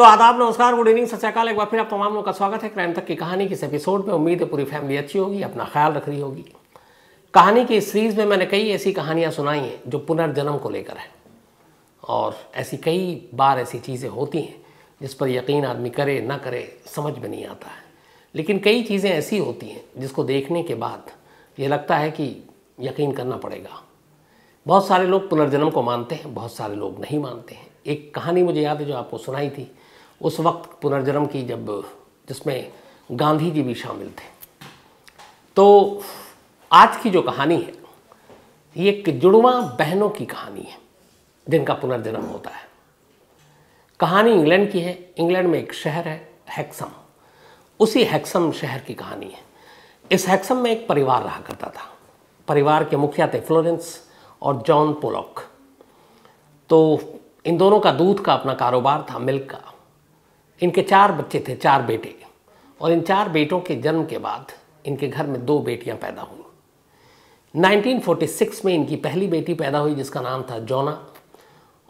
तो आदाब, नमस्कार गुड इवनिंग सत एक बार फिर आप तमाम लोगों का स्वागत है क्राइम तक की कहानी की इस एपिसोड में। उम्मीद है पूरी फैमिली अच्छी होगी, अपना ख्याल रख रही होगी। कहानी की इस सीरीज़ में मैंने कई ऐसी कहानियाँ सुनाई हैं जो पुनर्जन्म को लेकर है। और ऐसी कई बार ऐसी चीज़ें होती हैं जिस पर यकीन आदमी करे, ना करे, समझ में नहीं आता है। लेकिन कई चीज़ें ऐसी होती हैं जिसको देखने के बाद ये लगता है कि यकीन करना पड़ेगा। बहुत सारे लोग पुनर्जन्म को मानते हैं, बहुत सारे लोग नहीं मानते हैं। एक कहानी मुझे याद है जो आपको सुनाई थी। उस वक्त पुनर्जन्म की जब, जिसमें गांधी जी भी शामिल थे। तो आज की जो कहानी है, ये एक जुड़वा बहनों की कहानी है, जिनका पुनर्जन्म होता है। कहानी इंग्लैंड की है। इंग्लैंड में एक शहर है, हैक्सम। उसी हैक्सम शहर की कहानी है। इस हैक्सम में एक परिवार रहा करता था। परिवार के मुखिया थे फ्लोरेंस और जॉन पोलॉक। तो इन दोनों का दूध का अपना कारोबार था, मिल्क का। इनके चार बच्चे थे, चार बेटे। और इन चार बेटों के जन्म के बाद इनके घर में दो बेटियाँ पैदा हुई। 1946 में इनकी पहली बेटी पैदा हुई, जिसका नाम था जोना।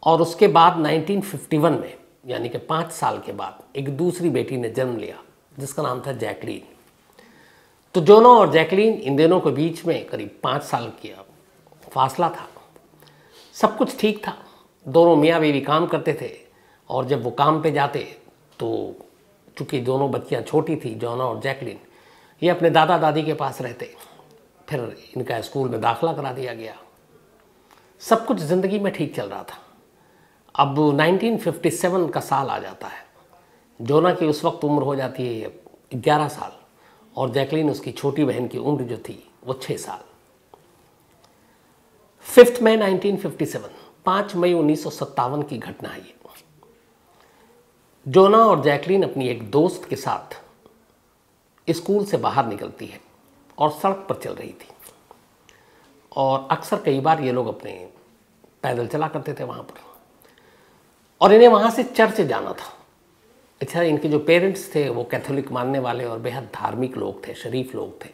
और उसके बाद 1951 में, यानी कि पाँच साल के बाद, एक दूसरी बेटी ने जन्म लिया, जिसका नाम था जैकलीन। तो जोना और जैकलीन इन दोनों के बीच में करीब पाँच साल की फासला था। सब कुछ ठीक था। दोनों मियाँ बीवी काम करते थे और जब वो काम पे जाते तो चूँकि दोनों बच्चियाँ छोटी थी, जोना और जैकलिन, ये अपने दादा दादी के पास रहते। फिर इनका स्कूल में दाखला करा दिया गया। सब कुछ ज़िंदगी में ठीक चल रहा था। अब 1957 का साल आ जाता है। जोना की उस वक्त उम्र हो जाती है ग्यारह साल और जैकलिन उसकी छोटी बहन की उम्र जो थी, वो छः साल। फिफ्थ मई 1957 पाँच मई उन्नीस सौ सत्तावन की घटना है ये जोना और जैकलीन अपनी एक दोस्त के साथ स्कूल से बाहर निकलती है और सड़क पर चल रही थी। और अक्सर कई बार ये लोग अपने पैदल चला करते थे वहाँ पर। और इन्हें वहाँ से चर्च जाना था। अच्छा इनके जो पेरेंट्स थे, वो कैथोलिक मानने वाले और बेहद धार्मिक लोग थे, शरीफ लोग थे।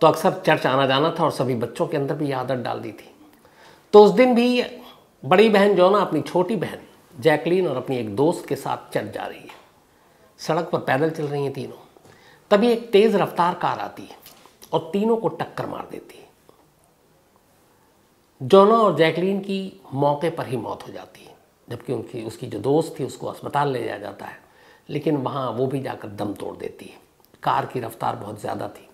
तो अक्सर चर्च आना जाना था और सभी बच्चों के अंदर भी आदत डाल दी थी। तो उस दिन भी बड़ी बहन जो ना अपनी छोटी बहन जैकलीन और अपनी एक दोस्त के साथ चल जा रही है। सड़क पर पैदल चल रही हैं तीनों। तभी एक तेज़ रफ्तार कार आती है और तीनों को टक्कर मार देती है। जोना और जैकलीन की मौके पर ही मौत हो जाती है, जबकि उनकी, उसकी जो दोस्त थी, उसको अस्पताल ले जाया जाता है, लेकिन वहाँ वो भी जाकर दम तोड़ देती है। कार की रफ्तार बहुत ज़्यादा थी।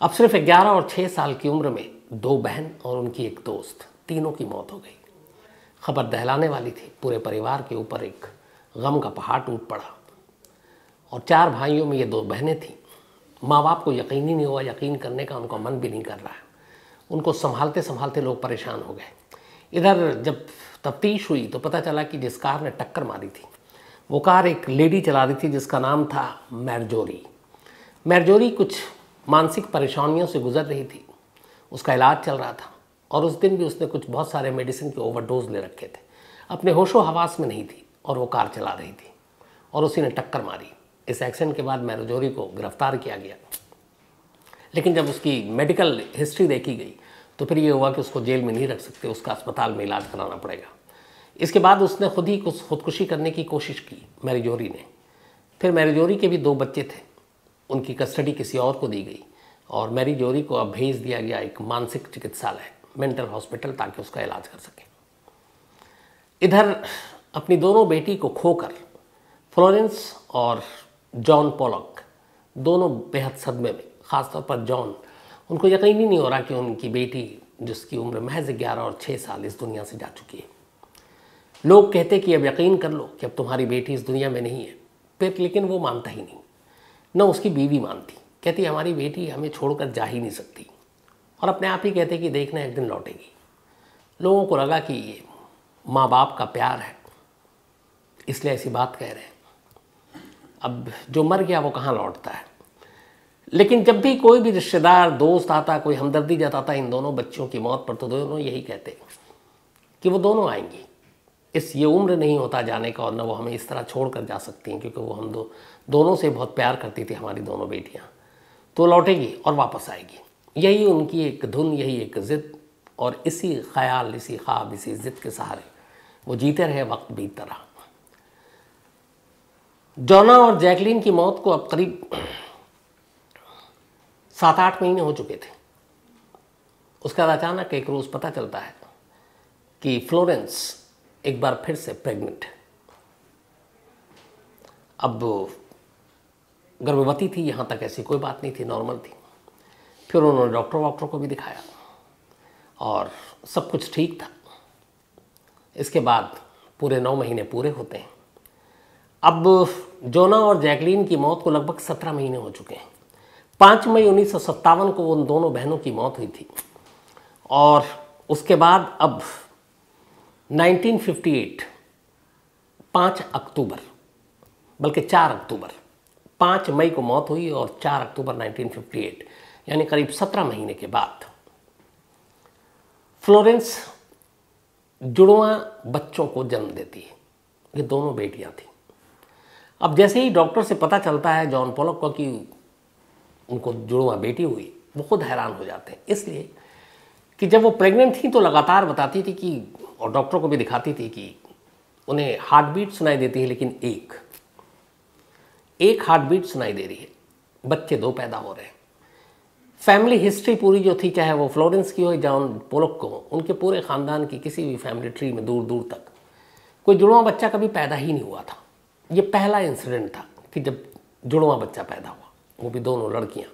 अब सिर्फ़ ग्यारह और छः साल की उम्र में दो बहन और उनकी एक दोस्त, तीनों की मौत हो गई। खबर दहलाने वाली थी। पूरे परिवार के ऊपर एक गम का पहाड़ टूट पड़ा और चार भाइयों में ये दो बहनें थीं। माँ बाप को यकीन ही नहीं हुआ, यकीन करने का उनका मन भी नहीं कर रहा उनको संभालते संभालते लोग परेशान हो गए। इधर जब तफ्तीश हुई तो पता चला कि जिस कार ने टक्कर मारी थी, वो कार एक लेडी चला रही थी जिसका नाम था मैरजोरी। मैरजोरी कुछ मानसिक परेशानियों से गुजर रही थी। उसका इलाज चल रहा था। और उस दिन भी उसने कुछ बहुत सारे मेडिसिन के ओवरडोज ले रखे थे। अपने होशो हवास में नहीं थी और वो कार चला रही थी और उसी ने टक्कर मारी। इस एक्सीडेंट के बाद मैरोजोरी को गिरफ़्तार किया गया। लेकिन जब उसकी मेडिकल हिस्ट्री देखी गई तो फिर ये हुआ कि उसको जेल में नहीं रख सकते, उसका अस्पताल में इलाज कराना पड़ेगा। इसके बाद उसने खुद ही कुछ खुदकुशी करने की कोशिश की मैरिजोरी ने। फिर मैरिजोरी के भी दो बच्चे थे। उनकी कस्टडी किसी और को दी गई और मैरिजोरी को अब भेज दिया गया एक मानसिक चिकित्सालय। मेंटल हॉस्पिटल ताकि उसका इलाज कर सकें। इधर अपनी दोनों बेटी को खोकर फ्लोरेंस और जॉन पोलक दोनों बेहद सदमे में, ख़ासतौर पर जॉन, उनको यकीन ही नहीं हो रहा कि उनकी बेटी, जिसकी उम्र महज ग्यारह और छः साल इस दुनिया से जा चुकी है। लोग कहते कि अब यकीन कर लो कि अब तुम्हारी बेटी इस दुनिया में नहीं है, फिर लेकिन वो मानता ही नहीं। न उसकी बीवी मानती, कहती हमारी बेटी हमें छोड़कर जा ही नहीं सकती। और अपने आप ही कहते कि देखना एक दिन लौटेगी। लोगों को लगा कि ये माँ बाप का प्यार है। इसलिए ऐसी बात कह रहे हैं। अब जो मर गया वो कहाँ लौटता है? लेकिन जब भी कोई भी रिश्तेदार, दोस्त आता, कोई हमदर्दी जताता, इन दोनों बच्चों की मौत पर तो दोनों यही कहते कि वो दोनों आएँगी। इस ये उम्र नहीं होता जाने का और न वो हमें इस तरह छोड़ कर जा सकती हैं, क्योंकि वो हम दो, दोनों से बहुत प्यार करती थी हमारी दोनों बेटियाँ। तो लौटेगी और वापस आएगी। यही उनकी एक धुन, यही एक ज़िद और इसी ख्याल, इसी ख्वाब, इसी ज़िद के सहारे वो जीते रहे वक्त बीतता रहा। जॉना और जैकलीन की मौत को अब करीब सात आठ महीने हो चुके थे। उसके बाद अचानक एक रोज़ पता चलता है कि फ्लोरेंस एक बार फिर से प्रेग्नेंट है। अब गर्भवती थी, यहाँ तक ऐसी कोई बात नहीं थी, नॉर्मल थी। फिर उन्होंने डॉक्टर वॉक्टर को भी दिखाया और सब कुछ ठीक था। इसके बाद पूरे नौ महीने पूरे होते हैं। अब जोना और जैकलीन की मौत को लगभग सत्रह महीने हो चुके हैं। पाँच मई उन्नीस सौ सत्तावन को उन दोनों बहनों की मौत हुई थी। और उसके बाद अब 1958 पाँच अक्टूबर, बल्कि चार अक्टूबर, पाँच मई को मौत हुई और चार अक्टूबर 1958 यानी करीब सत्रह महीने के बाद, फ्लोरेंस जुड़वा बच्चों को जन्म देती है। ये दोनों बेटियाँ थी। अब जैसे ही डॉक्टर से पता चलता है, जॉन पोलक को कि उनको जुड़वा बेटी हुई, वो खुद हैरान हो जाते हैं। इसलिए कि जब वो प्रेग्नेंट थी तो लगातार बताती थी कि, और डॉक्टर को भी दिखाती थी कि उन्हें हार्ट बीट सुनाई देती है, लेकिन एक एक हार्ट बीट सुनाई दे रही है। बच्चे दो पैदा हो रहे हैं। फैमिली हिस्ट्री पूरी जो थी, चाहे वो फ्लोरेंस की हो जॉन पोलक को, उनके पूरे ख़ानदान की किसी भी फैमिली ट्री में दूर दूर तक, कोई जुड़वा बच्चा कभी पैदा ही नहीं हुआ था। ये पहला इंसिडेंट था कि जब जुड़वा बच्चा पैदा हुआ, वो भी दोनों लड़कियाँ।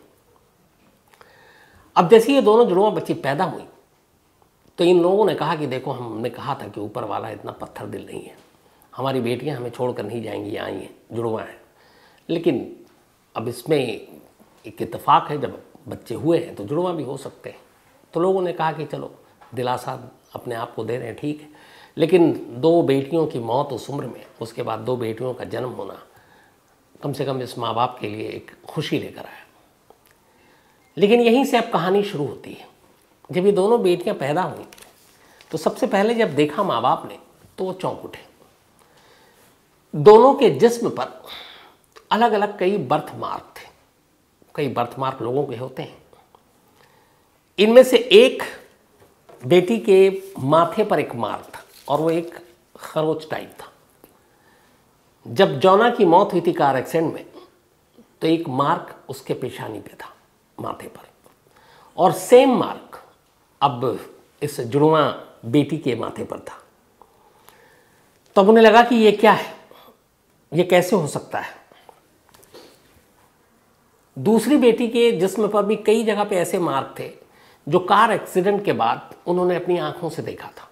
अब जैसे ये दोनों जुड़वा बच्ची पैदा हुई तो इन लोगों ने कहा कि देखो, हमने कहा था कि ऊपर वाला इतना पत्थर दिल नहीं है। हमारी बेटियाँ हमें छोड़कर नहीं जाएँगी आई हैं जुड़वा हैं। लेकिन अब इसमें एक इतफाक़ है, जब बच्चे हुए हैं तो जुड़वा भी हो सकते हैं। तो लोगों ने कहा कि चलो, दिलासा अपने आप को दे रहे हैं, ठीक है। लेकिन दो बेटियों की मौत उस उम्र में, उसके बाद दो बेटियों का जन्म होना कम से कम इस माँ बाप के लिए एक खुशी लेकर आया। लेकिन यहीं से अब कहानी शुरू होती है। जब ये दोनों बेटियाँ पैदा हुई तो सबसे पहले जब देखा माँ बाप ने तो वो चौंक उठे। दोनों के जिस्म पर अलग अलग कई बर्थ मार्क थे। कई बर्थमार्क लोगों के होते हैं। इनमें से एक बेटी के माथे पर एक मार्क था और वो एक खरोच टाइप था। जब जौना की मौत हुई थी कार एक्सीडेंट में तो एक मार्क उसके पेशानी पे था, माथे पर। और सेम मार्क अब इस जुड़वा बेटी के माथे पर था। तब तो उन्हें लगा कि ये क्या है? ये कैसे हो सकता है? दूसरी बेटी के जिस्म पर भी कई जगह पे ऐसे मार्क थे, जो कार एक्सीडेंट के बाद उन्होंने अपनी आँखों से देखा था,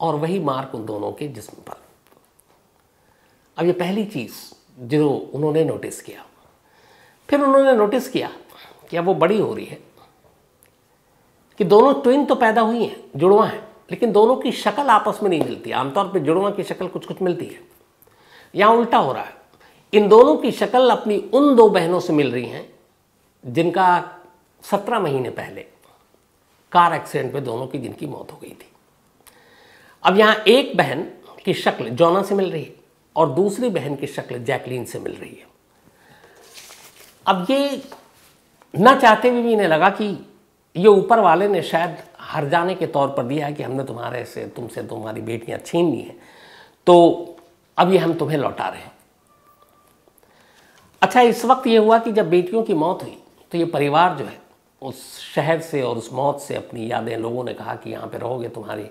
और वही मार्क उन दोनों के जिस्म पर। अब ये पहली चीज़ जो उन्होंने नोटिस किया। फिर उन्होंने नोटिस किया कि अब वो बड़ी हो रही है, कि दोनों ट्विन तो पैदा हुई हैं, जुड़वा हैं, लेकिन दोनों की शक्ल आपस में नहीं मिलती। आमतौर पर जुड़वा की शक्ल कुछ कुछ मिलती है। यहाँ उल्टा हो रहा है। इन दोनों की शक्ल अपनी उन दो बहनों से मिल रही हैं जिनका सत्रह महीने पहले कार एक्सीडेंट में दोनों की जिनकी मौत हो गई थी। अब यहाँ एक बहन की शक्ल जॉना से मिल रही है और दूसरी बहन की शक्ल जैकलीन से मिल रही है। अब ये न चाहते हुए भी इन्हें लगा कि ये ऊपर वाले ने शायद हर जाने के तौर पर दिया है कि हमने तुम्हारे से, तुमसे तुम्हारी बेटियाँ छीन ली हैं। तो अब ये हम तुम्हें लौटा रहे हैं। अच्छा इस वक्त ये हुआ कि जब बेटियों की मौत हुई तो ये परिवार जो है, उस शहर से और उस मौत से अपनी यादें, लोगों ने कहा कि यहाँ पे रहोगे, तुम्हारी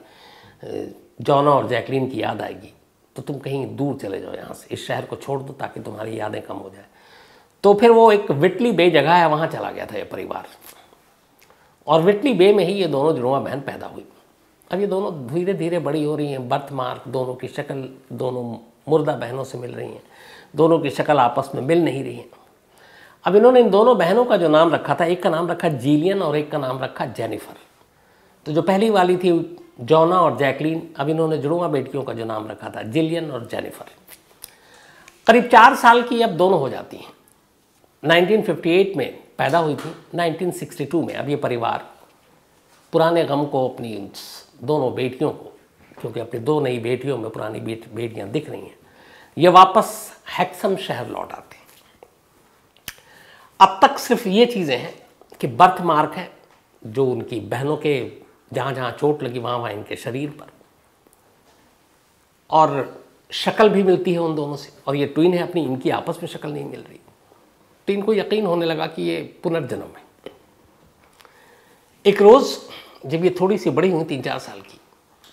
जॉना और जैकलीन की याद आएगी। तो तुम कहीं दूर चले जाओ यहाँ से, इस शहर को छोड़ दो ताकि तुम्हारी यादें कम हो जाए। तो फिर वो एक विटली बे जगह है, वहाँ चला गया था ये परिवार। और विटली बे में ही ये दोनों जुड़वा बहन पैदा हुई। अब ये दोनों धीरे धीरे बड़ी हो रही हैं बर्थ मार्क दोनों की शक्ल, दोनों मुर्दा बहनों से मिल रही हैं, दोनों की शक्ल आपस में मिल नहीं रही हैं। अब इन्होंने इन दोनों बहनों का जो नाम रखा था एक का नाम रखा जीलियन और एक का नाम रखा जेनिफर। तो जो पहली वाली थी जॉना और जैकलीन अब इन्होंने जुड़वा बेटियों का जो नाम रखा था जिलियन और जेनिफर। करीब चार साल की अब दोनों हो जाती हैं। 1958 में पैदा हुई थी 1962 में। अब ये परिवार पुराने गम को अपनी दोनों बेटियों को क्योंकि अपनी दो नई बेटियों में पुरानी बेट, बेटियाँ दिख रही हैं ये वापस हैक्सम शहर लौट आते अब तक सिर्फ़ ये चीज़ें हैं कि बर्थ मार्क है, जो उनकी बहनों के जहाँ जहाँ चोट लगी, वहाँ वहाँ इनके शरीर पर। और शक्ल भी मिलती है उन दोनों से, और ये ट्विन है, अपनी इनकी आपस में शक्ल नहीं मिल रही। तो इनको यकीन होने लगा कि ये पुनर्जन्म है। एक रोज़, जब ये थोड़ी सी बड़ी हुई, तीन चार साल की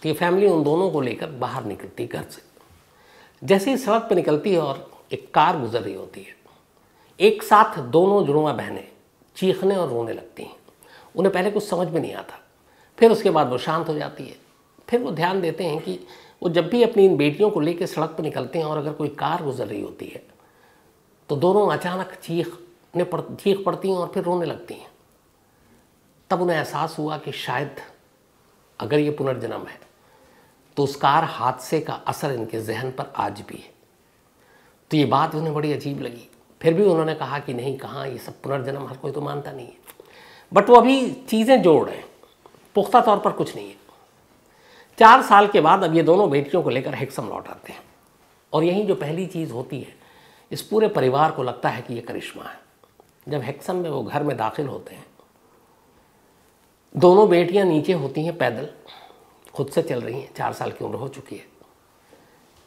तो ये फैमिली उन दोनों को लेकर बाहर निकलती घर से। जैसे ही सड़क पर निकलती है और एक कार गुजर रही होती है एक साथ दोनों जुड़वा बहनें चीखने और रोने लगती हैं। उन्हें पहले कुछ समझ में नहीं आता। फिर उसके बाद वो शांत हो जाती है। फिर वो ध्यान देते हैं कि वो जब भी अपनी इन बेटियों को लेकर सड़क पर निकलते हैं और अगर कोई कार गुजर रही होती है तो दोनों अचानक चीखने पड़, चीख पड़ती हैं और फिर रोने लगती हैं। तब उन्हें एहसास हुआ कि शायद अगर ये पुनर्जन्म है तो उस कार हादसे का असर इनके जहन पर आज भी है। तो ये बात उन्हें बड़ी अजीब लगी। फिर भी उन्होंने कहा कि नहीं, कहाँ ये सब पुनर्जन्म हर कोई तो मानता नहीं है। बट वो अभी चीज़ें जोड़ रहे हैं। पुख्ता तौर पर कुछ नहीं है। चार साल के बाद अब ये दोनों बेटियों को लेकर हेक्सम लौट आते हैं। और यही जो पहली चीज़ होती है, इस पूरे परिवार को लगता है कि ये करिश्मा है। जब हेक्सम में वो घर में दाखिल होते हैं, दोनों बेटियाँ नीचे होती हैं पैदल, खुद से चल रही हैं, चार साल की उम्र हो चुकी है।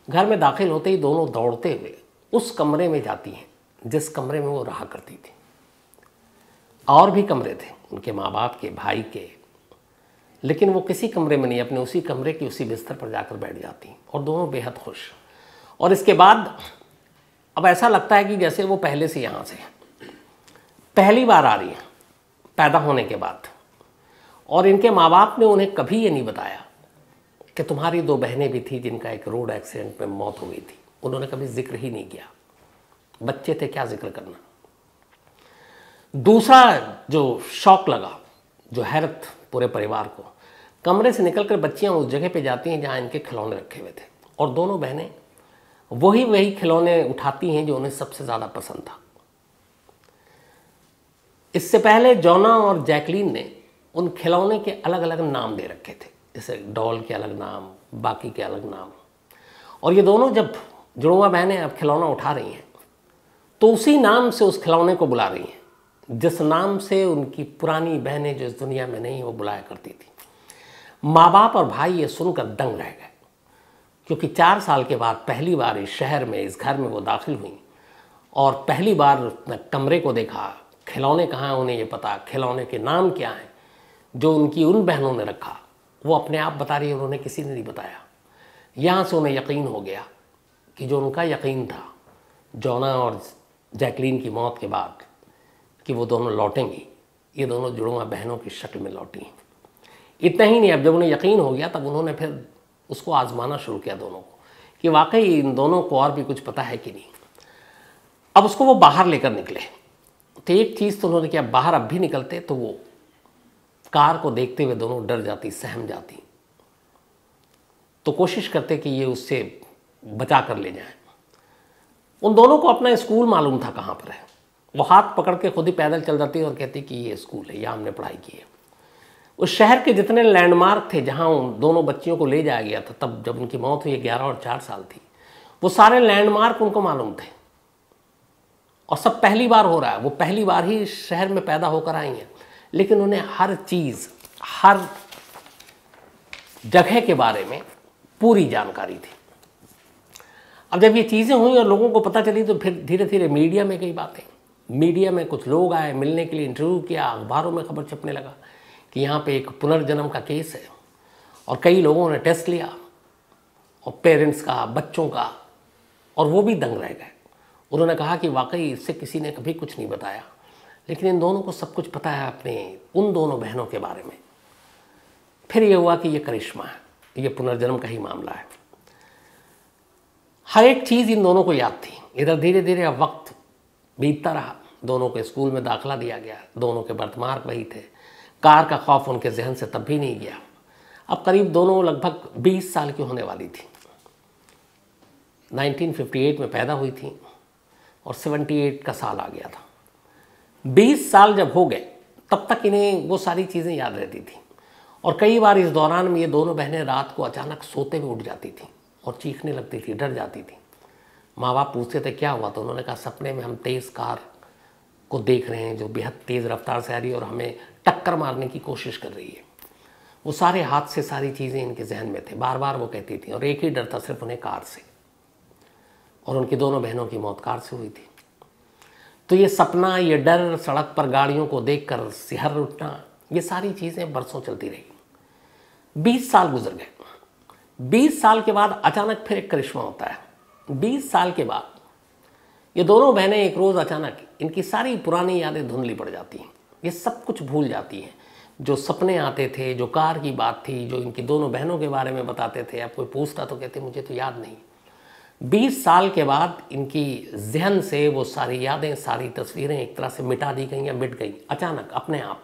घर में दाखिल होते ही दोनों दौड़ते हुए उस कमरे में जाती हैं। जिस कमरे में वो रहा करती थी। और भी कमरे थे, उनके माँ बाप के, भाई के। लेकिन वो किसी कमरे में नहीं, अपने उसी कमरे की उसी बिस्तर पर जाकर बैठ जाती और दोनों बेहद खुश। और इसके बाद, अब ऐसा लगता है कि जैसे वो पहले से यहाँ से पहली बार आ रही है, पैदा होने के बाद। और इनके माँ बाप ने उन्हें कभी ये नहीं बताया कि तुम्हारी दो बहनें भी थी जिनका एक रोड एक्सीडेंट में मौत हो गई थी। उन्होंने कभी ज़िक्र ही नहीं किया। बच्चे थे, क्या ज़िक्र करना। दूसरा जो शौक लगा, जो हैरत पूरे परिवार को, कमरे से निकलकर बच्चियाँ उस जगह पे जाती हैं जहाँ इनके खिलौने रखे हुए थे। और दोनों बहनें वही वही खिलौने उठाती हैं जो उन्हें सबसे ज़्यादा पसंद था। इससे पहले जॉना और जैकलीन ने उन खिलौने के अलग अलग नाम दे रखे थे, जैसे डॉल के अलग नाम, बाकी के अलग नाम। और ये दोनों जब जुड़वा बहनें अब खिलौना उठा रही हैं तो उसी नाम से उस खिलौने को बुला रही हैं। जिस नाम से उनकी पुरानी बहनें जो इस दुनिया में नहीं वो बुलाया करती थी। माँ बाप और भाई ये सुनकर दंग रह गए। क्योंकि चार साल के बाद पहली बार इस शहर में, इस घर में वो दाखिल हुई। और पहली बार उसने कमरे को देखा। खिलौने कहाँ हैं, उन्हें ये पता। खिलौने के नाम क्या हैं, जो उनकी उन बहनों ने रखा। वो अपने आप बता रही है उन्होंने किसी ने नहीं बताया। यहाँ से उन्हें यकीन हो गया कि जो उनका यकीन था जौना और जैकलीन की मौत के बाद कि वो दोनों लौटेंगी, ये दोनों जुड़वा बहनों की शक्ल में लौटी इतना ही नहीं, अब जब उन्हें यकीन हो गया, तब उन्होंने फिर उसको आजमाना शुरू किया दोनों को कि वाकई इन दोनों को और भी कुछ पता है कि नहीं। अब उसको वो बाहर लेकर निकले। तो एक चीज़ तो उन्होंने किया, बाहर अब भी निकलते तो वो कार को देखते हुए दोनों डर जाती, सहम जाती। तो कोशिश करते कि ये उससे बचा कर ले जाए। उन दोनों को अपना स्कूल मालूम था कहाँ पर है। वो हाथ पकड़ के खुद ही पैदल चल जाती और कहती कि ये स्कूल है, यहाँ हमने पढ़ाई की है। उस शहर के जितने लैंडमार्क थे जहाँ उन दोनों बच्चियों को ले जाया गया था, तब जब उनकी मौत हुई ग्यारह और चार साल थी, वो सारे लैंडमार्क उनको मालूम थे। और सब पहली बार हो रहा है, वो पहली बार ही शहर में पैदा होकर आई हैं। लेकिन उन्हें हर चीज़, हर जगह के बारे में पूरी जानकारी थी। अब जब ये चीज़ें हुई और लोगों को पता चली तो फिर धीरे धीरे मीडिया में कई बातें। मीडिया में कुछ लोग आए, मिलने के लिए इंटरव्यू किया, अखबारों में खबर छपने लगा कि यहाँ पे एक पुनर्जन्म का केस है। और कई लोगों ने टेस्ट लिया और पेरेंट्स का, बच्चों का, और वो भी दंग रह गए। उन्होंने कहा कि वाकई इससे किसी ने कभी कुछ नहीं बताया। लेकिन इन दोनों को सब कुछ पता है अपने, उन दोनों बहनों के बारे में। फिर ये हुआ कि ये करिश्मा है, ये पुनर्जन्म का ही मामला है। हर एक चीज़ इन दोनों को याद थी। इधर धीरे धीरे अब वक्त बीतता रहा। दोनों के स्कूल में दाखला दिया गया। दोनों के बर्थमार्क वही थे। कार का खौफ उनके जहन से तब भी नहीं गया। अब करीब दोनों लगभग 20 साल की होने वाली थी। 1958 में पैदा हुई थी और 78 का साल आ गया था। 20 साल जब हो गए, तब तक इन्हें वो सारी चीज़ें याद रहती थी। और कई बार इस दौरान में ये दोनों बहनें रात को अचानक सोते हुए उठ जाती थी। और चीखने लगती थी, डर जाती थी। माँ बाप पूछते थे, क्या हुआ? तो उन्होंने कहा, सपने में हम तेज़ कार को देख रहे हैं जो बेहद तेज़ रफ्तार से आ रही है और हमें टक्कर मारने की कोशिश कर रही है। वो सारे हाथ से सारी चीज़ें इनके जहन में थे। बार बार वो कहती थी, और एक ही डर था, सिर्फ़ उन्हें कार से। और उनकी दोनों बहनों की मौत कार से हुई थी। तो ये सपना, ये डर, सड़क पर गाड़ियों को देखकर सिहर उठना, ये सारी चीज़ें बरसों चलती रही। बीस साल गुजर गए। बीस साल के बाद अचानक फिर एक करिश्मा होता है। बीस साल के बाद ये दोनों बहनें एक रोज़ अचानक इनकी सारी पुरानी यादें धुंधली पड़ जाती हैं। ये सब कुछ भूल जाती हैं। जो सपने आते थे, जो कार की बात थी, जो इनकी दोनों बहनों के बारे में बताते थे अब कोई पूछता तो कहते, मुझे तो याद नहीं। बीस साल के बाद इनकी जहन से वो सारी यादें, सारी तस्वीरें एक तरह से मिटा दी गई या मिट गई, अचानक, अपने आप।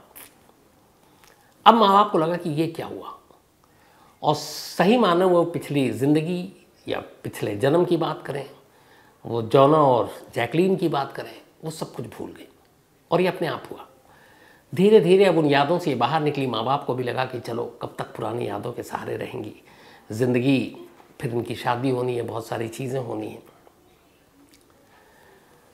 अब माँ बाप को लगा कि ये क्या हुआ? और सही माने वो पिछली ज़िंदगी या पिछले जन्म की बात करें, वो जौना और जैकलीन की बात करें, वो सब कुछ भूल गई और ये अपने आप हुआ। धीरे धीरे अब उन यादों से बाहर निकली। माँ बाप को भी लगा कि चलो, कब तक पुरानी यादों के सहारे रहेंगी। ज़िंदगी, फिर इनकी शादी होनी है, बहुत सारी चीज़ें होनी हैं।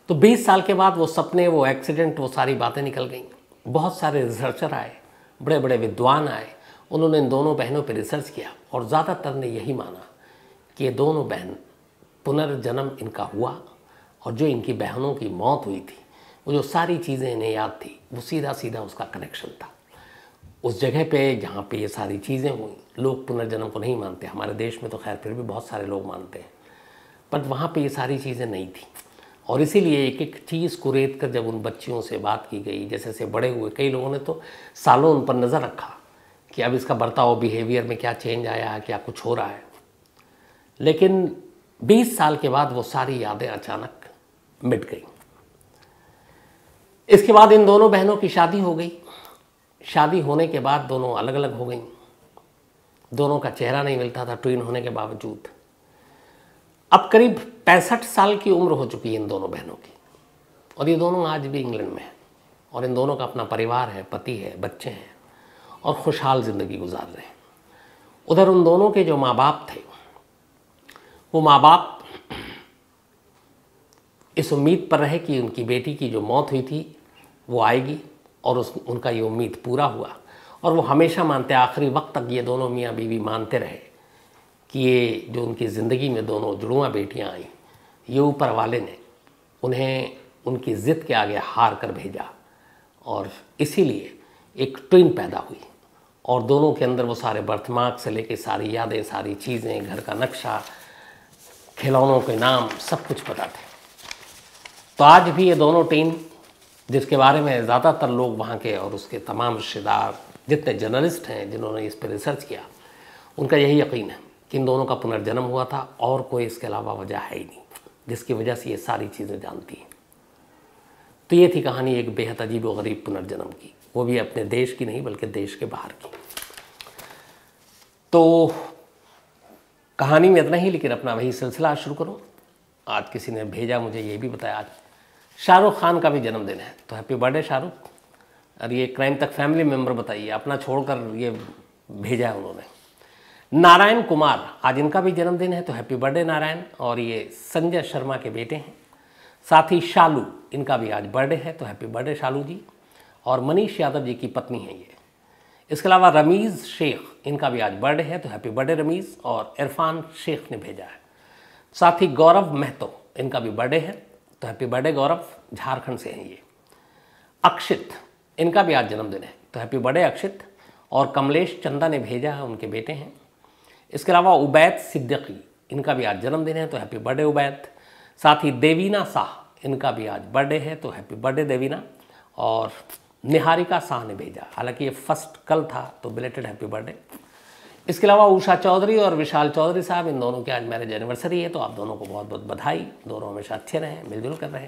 तो 20 साल के बाद वो सपने, वो एक्सीडेंट, वो सारी बातें निकल गई। बहुत सारे रिसर्चर आए बड़े बड़े विद्वान आए उन्होंने इन दोनों बहनों पर रिसर्च किया और ज़्यादातर ने यही माना कि ये दोनों बहन पुनर्जन्म इनका हुआ और जो इनकी बहनों की मौत हुई थी, वो जो सारी चीज़ें इन्हें याद थी, वो सीधा सीधा उसका कनेक्शन था। उस जगह पे जहाँ पे ये सारी चीज़ें हुई, लोग पुनर्जन्म को नहीं मानते। हमारे देश में तो खैर फिर भी बहुत सारे लोग मानते हैं। बट वहाँ पे ये सारी चीज़ें नहीं थी। और इसीलिए एक एक चीज़ को रेत कर जब उन बच्चियों से बात की गई जैसे जैसे बड़े हुए, कई लोगों ने तो सालों उन पर नज़र रखा। कि अब इसका बर्ताव बिहेवियर में क्या चेंज आया है क्या कुछ हो रहा है। लेकिन 20 साल के बाद वो सारी यादें अचानक मिट गई। इसके बाद इन दोनों बहनों की शादी हो गई। शादी होने के बाद दोनों अलग अलग हो गई। दोनों का चेहरा नहीं मिलता था ट्विन होने के बावजूद। अब करीब पैंसठ साल की उम्र हो चुकी है इन दोनों बहनों की। और ये दोनों आज भी इंग्लैंड में हैं। और इन दोनों का अपना परिवार है, पति है, बच्चे हैं। और खुशहाल ज़िंदगी गुजार रहे हैं। उधर उन दोनों के जो माँ बाप थे, वो माँ बाप इस उम्मीद पर रहे कि उनकी बेटी की जो मौत हुई थी, वो आएगी और उस, उनका ये उम्मीद पूरा हुआ। और वो हमेशा मानते, आखिरी वक्त तक ये दोनों मियाँ बीवी मानते रहे कि ये जो उनकी ज़िंदगी में दोनों जुड़ुआ बेटियाँ आई, ये ऊपर वाले ने उन्हें उनकी ज़िद के आगे हार कर भेजा। और इसीलिए एक ट्विन पैदा हुई और दोनों के अंदर वो सारे बर्थमार्क से लेके सारी यादें, सारी चीज़ें, घर का नक्शा, खिलौनों के नाम, सब कुछ पता थे। तो आज भी ये दोनों टीम जिसके बारे में ज़्यादातर लोग वहाँ के और उसके तमाम रिश्तेदार, जितने जर्नलिस्ट हैं, जिन्होंने इस पर रिसर्च किया, उनका यही यकीन है कि इन दोनों का पुनर्जन्म हुआ था और कोई इसके अलावा वजह है ही नहीं, जिसकी वजह से ये सारी चीज़ें जानती हैं। तो ये थी कहानी एक बेहद अजीब व गरीब पुनर्जन्म की। वो भी अपने देश की नहीं, बल्कि देश के बाहर की। तो कहानी में इतना ही, लेकिन अपना वही सिलसिला शुरू करो। आज किसी ने भेजा, मुझे ये भी बताया आज। शाहरुख खान का भी जन्मदिन है तो हैप्पी बर्थडे शाहरुख। और ये क्राइम तक फैमिली मेंबर बताइए, अपना छोड़कर ये भेजा है उन्होंने। नारायण कुमार, आज इनका भी जन्मदिन है तो हैप्पी बर्थडे नारायण। और ये संजय शर्मा के बेटे हैं। साथ ही शालू, इनका भी आज बर्थडे है तो हैप्पी बर्थडे शालू जी। और मनीष यादव जी की पत्नी है ये। इसके अलावा रमीज़ शेख, इनका भी आज बर्थडे है तो हैप्पी बर्थडे रमीज़ और इरफान शेख ने भेजा है। साथ ही गौरव महतो, इनका भी बर्थडे है तो हैप्पी बर्थडे गौरव, झारखंड से हैं ये। अक्षित, इनका भी आज जन्मदिन है तो हैप्पी बर्थडे अक्षित। और कमलेश चंदा ने भेजा है, उनके बेटे हैं। इसके अलावा उबैद सिद्दीकी, इनका भी आज जन्मदिन है तो हैप्पी बर्थडे उबैद। साथ ही देवीना शाह इनका भी आज बर्थडे है तो हैप्पी बर्थडे देवीना। और निहारिका शाह ने भेजा। हालाँकि ये फ़र्स्ट कल था तो बिलेटेड हैप्पी बर्थडे इसके अलावा उषा चौधरी और विशाल चौधरी साहब, इन दोनों की आज मैरिज एनिवर्सरी है तो आप दोनों को बहुत बहुत बधाई। दोनों हमेशा अच्छे रहें, मिलजुल कर रहे।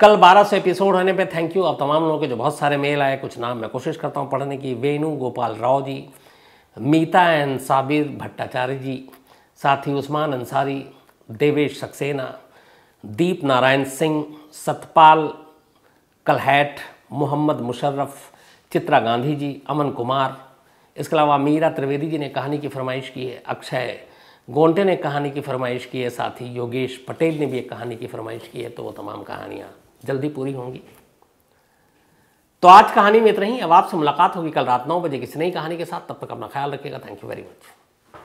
कल 1200 एपिसोड होने पे थैंक यू आप तमाम लोगों के जो बहुत सारे मेल आए, कुछ नाम मैं कोशिश करता हूँ पढ़ने की। वेणु, गोपाल राव जी, मीता एंड साबिर भट्टाचार्य जी, साथ ही उस्मान अंसारी, देवेश सक्सेना, दीप नारायण सिंह, सतपाल कलहैट, मोहम्मद मुशर्रफ, चित्रा गांधी जी अमन कुमार। इसके अलावा मीरा त्रिवेदी जी ने कहानी की फरमाइश की है, अक्षय गोंटे ने कहानी की फरमाइश की है, साथ ही योगेश पटेल ने भी एक कहानी की फरमाइश की है तो वो तमाम कहानियाँ जल्दी पूरी होंगी। तो आज कहानी में इतना ही, अब आपसे मुलाकात होगी कल रात नौ बजे किसी नई कहानी के साथ, तब तक अपना ख्याल रखिएगा। Thank you very much